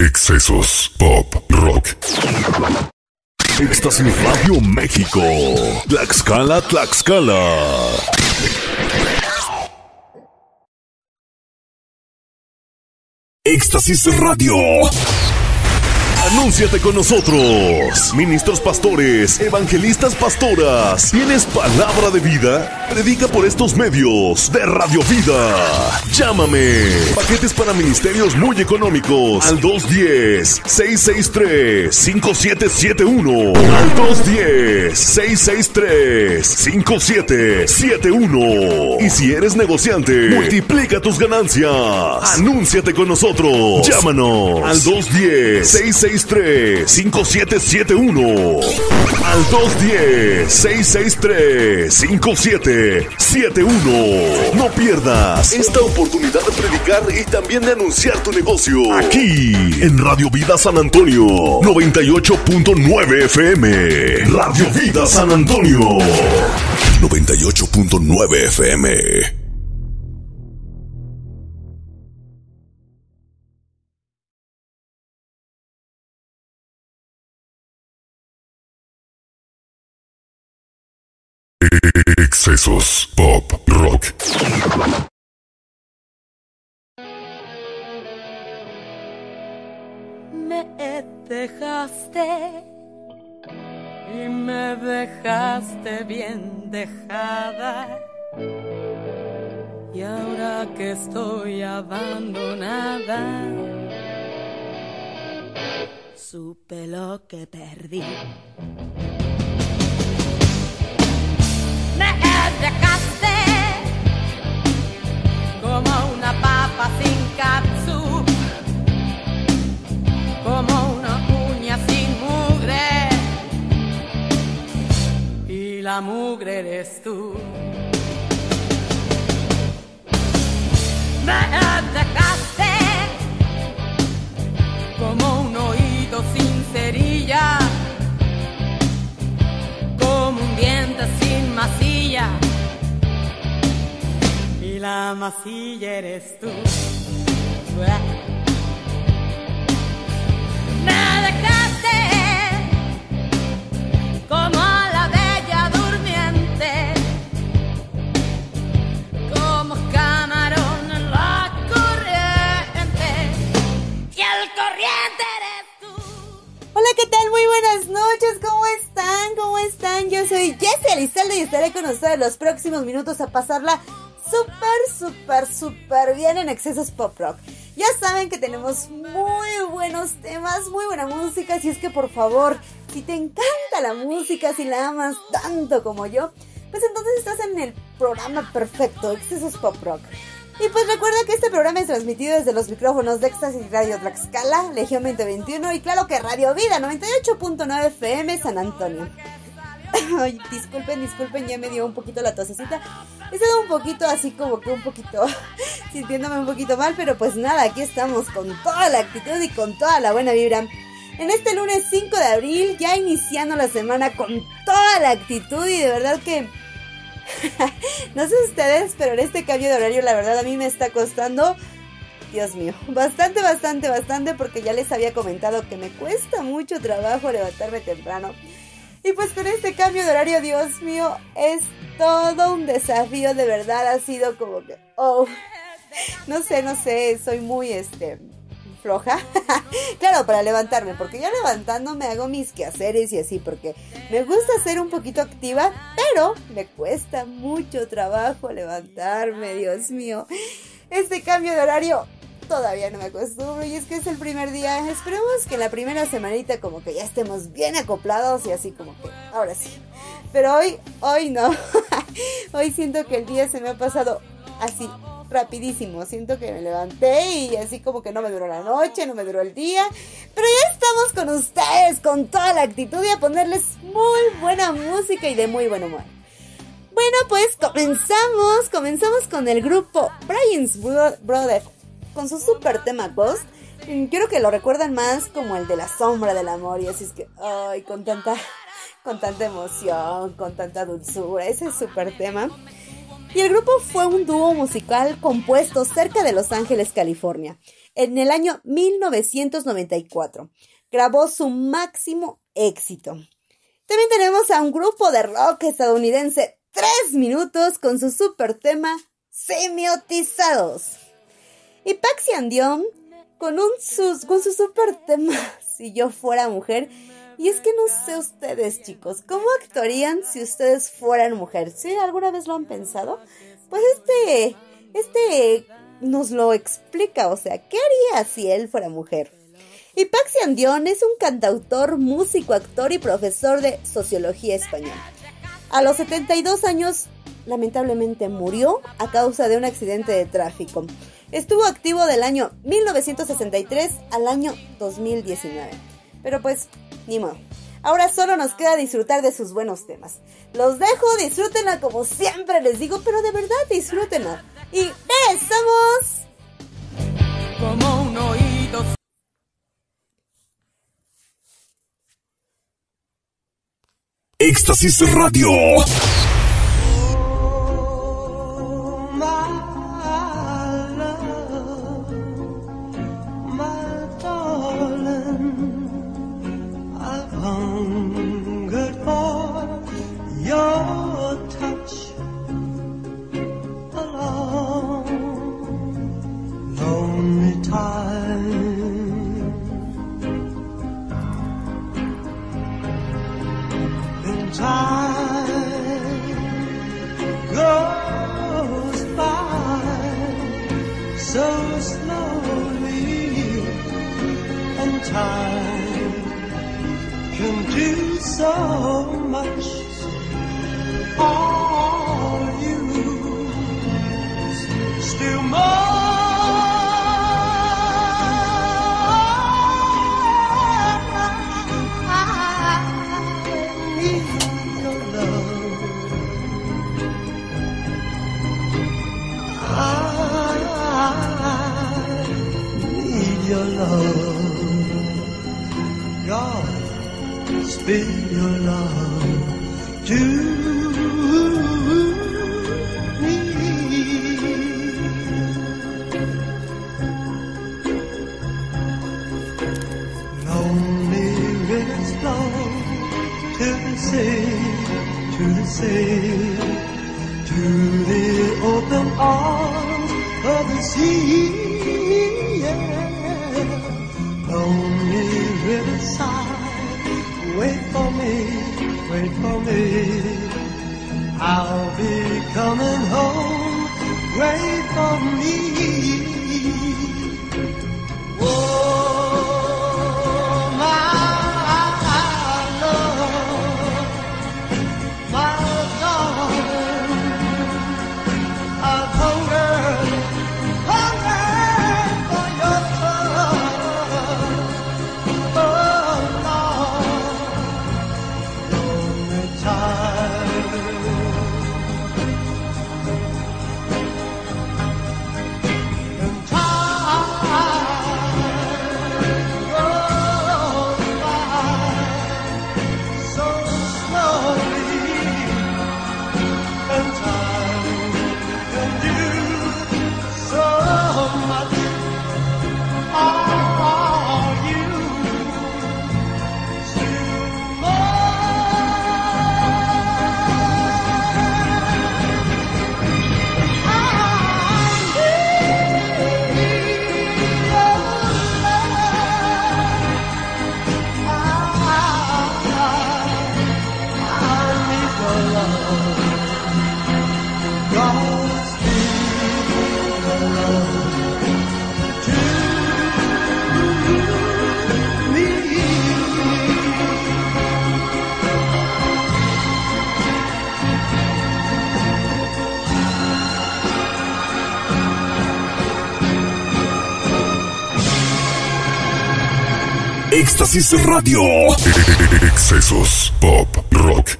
Excesos Pop Rock. Éxtasis Radio México. Tlaxcala, Tlaxcala. Éxtasis Radio. Anúnciate con nosotros. Ministros pastores, evangelistas pastoras. ¿Tienes palabra de vida? Predica por estos medios de Radio Vida. Llámame. Paquetes para ministerios muy económicos. Al 210-663-5771. Al 210-663-5771. Y si eres negociante, multiplica tus ganancias. Anúnciate con nosotros. Llámanos al 210 663 663-5771. Al 210-663-5771. No pierdas esta oportunidad de predicar y también de anunciar tu negocio. Aquí, en Radio Vida San Antonio, 98.9 FM. Radio Vida San Antonio, 98.9 FM. Excesos Pop Rock. Me dejaste y me dejaste bien dejada. Y ahora que estoy abandonada, supe lo que perdí. Eres tú. Me dejaste como un oído sin cerilla, como un diente sin masilla, y la masilla eres tú. Noches, ¿cómo están? ¿Cómo están? Yo soy Jessie Elizalde y estaré con ustedes los próximos minutos a pasarla súper, súper, súper bien en Excesos Pop Rock. Ya saben que tenemos muy buenos temas, muy buena música, así es que por favor, si te encanta la música, si la amas tanto como yo, pues entonces estás en el programa perfecto, Excesos Pop Rock. Y pues recuerda que este programa es transmitido desde los micrófonos de Éxtasis Radio Tlaxcala, Legión 2021 y claro que Radio Vida 98.9 FM San Antonio. Disculpen, disculpen, ya me dio un poquito la tosecita. He estado un poquito así como que un poquito sintiéndome un poquito mal, pero pues nada, aquí estamos con toda la actitud y con toda la buena vibra. En este lunes 5 de abril, ya iniciando la semana con toda la actitud y de verdad que no sé ustedes, pero en este cambio de horario la verdad a mí me está costando, Dios mío, bastante, bastante, bastante porque ya les había comentado que me cuesta mucho trabajo levantarme temprano. Y pues con este cambio de horario, Dios mío, es todo un desafío, de verdad ha sido como que, oh, no sé, no sé, soy muy, este, floja. claro, para levantarme, porque yo levantándome hago mis quehaceres y así, porque me gusta ser un poquito activa, pero me cuesta mucho trabajo levantarme, Dios mío. Este cambio de horario todavía no me acostumbro y es que es el primer día. Esperemos que en la primera semanita como que ya estemos bien acoplados y así como que ahora sí. Pero hoy, hoy no. hoy siento que el día se me ha pasado así rapidísimo. Siento que me levanté y así como que no me duró la noche, no me duró el día. Pero ya estamos con ustedes, con toda la actitud y a ponerles muy buena música y de muy buen humor. Bueno, pues comenzamos, comenzamos con el grupo Brian's Brother con su super tema Ghost. Quiero que lo recuerden más como el de la sombra del amor y así es que, ay, con tanta, con tanta emoción, con tanta dulzura, ese super tema. Y el grupo fue un dúo musical compuesto cerca de Los Ángeles, California, en el año 1994. Grabó su máximo éxito. También tenemos a un grupo de rock estadounidense, tres minutos, con su super tema Semiotizados. Y Paxi Dion con, un con su super tema Si yo fuera mujer. Y es que no sé ustedes, chicos, ¿cómo actuarían si ustedes fueran mujer? ¿Sí? ¿Alguna vez lo han pensado? Pues este, este nos lo explica, o sea, ¿qué haría si él fuera mujer? Y Paxi Andión es un cantautor, músico, actor y profesor de sociología española. A los 72 años, lamentablemente murió a causa de un accidente de tráfico. Estuvo activo del año 1963 al año 2019. Pero pues, ni modo. Ahora solo nos queda disfrutar de sus buenos temas. Los dejo, disfrútenla como siempre les digo, pero de verdad disfrútenla. Y regresamos. como un oído Éxtasis Radio. soul. Sea, to the sea to the open arms of the sea. Yeah. Lonely riverside, wait for me, wait for me. I'll be coming home, wait for me. Éxtasis Radio. Excesos, pop, rock.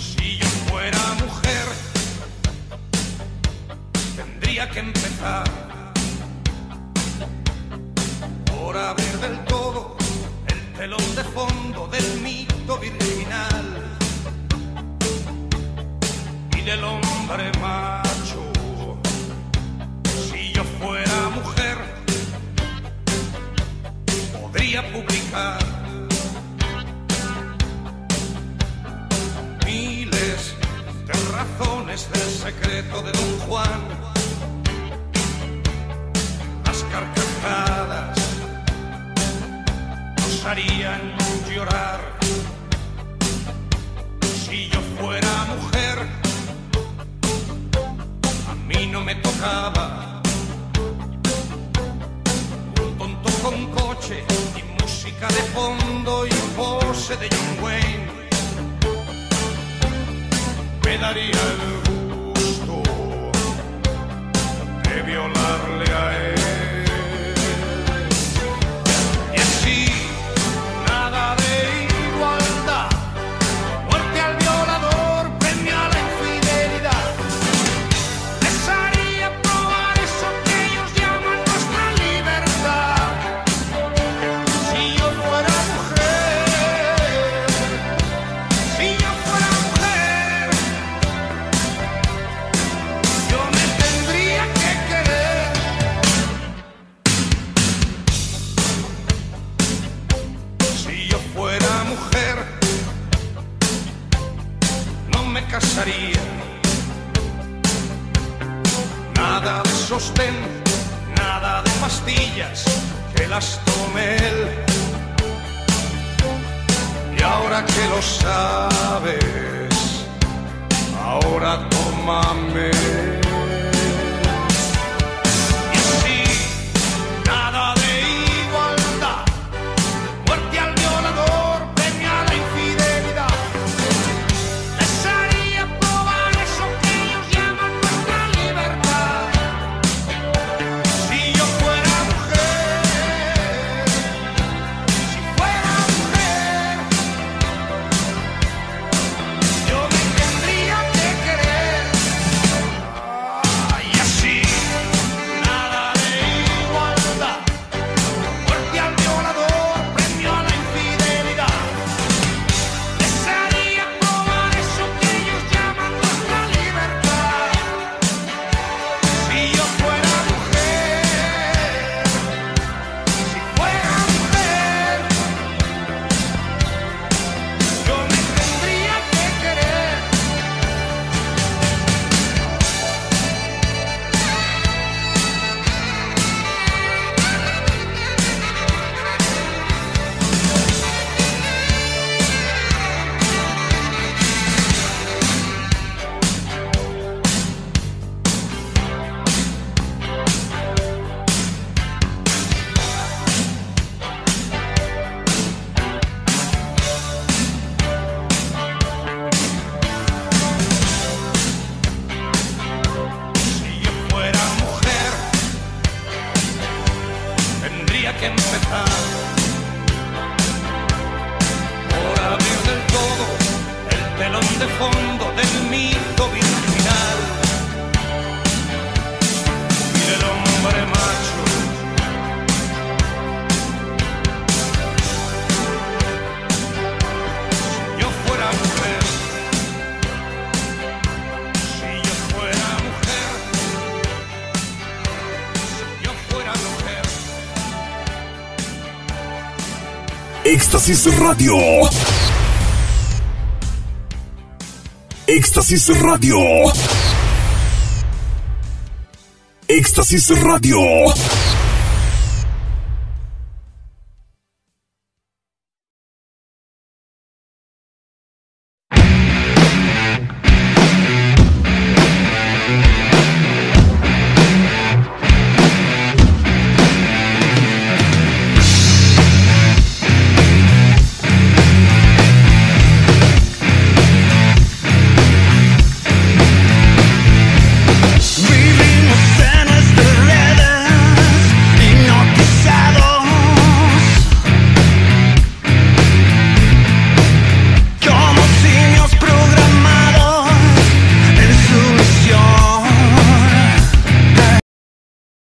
Si yo fuera mujer, tendría que empezar. podría publicar miles de razones del secreto de Don Juan, las carcajadas nos harían llorar. Si yo fuera mujer, a mí no me tocaba. música de fondo y pose de John Wayne, me daría el nada de sostén, nada de pastillas que las tome él. Y ahora que lo sabes, ahora tómame. Éxtasis Radio. Éxtasis Radio. Éxtasis Radio.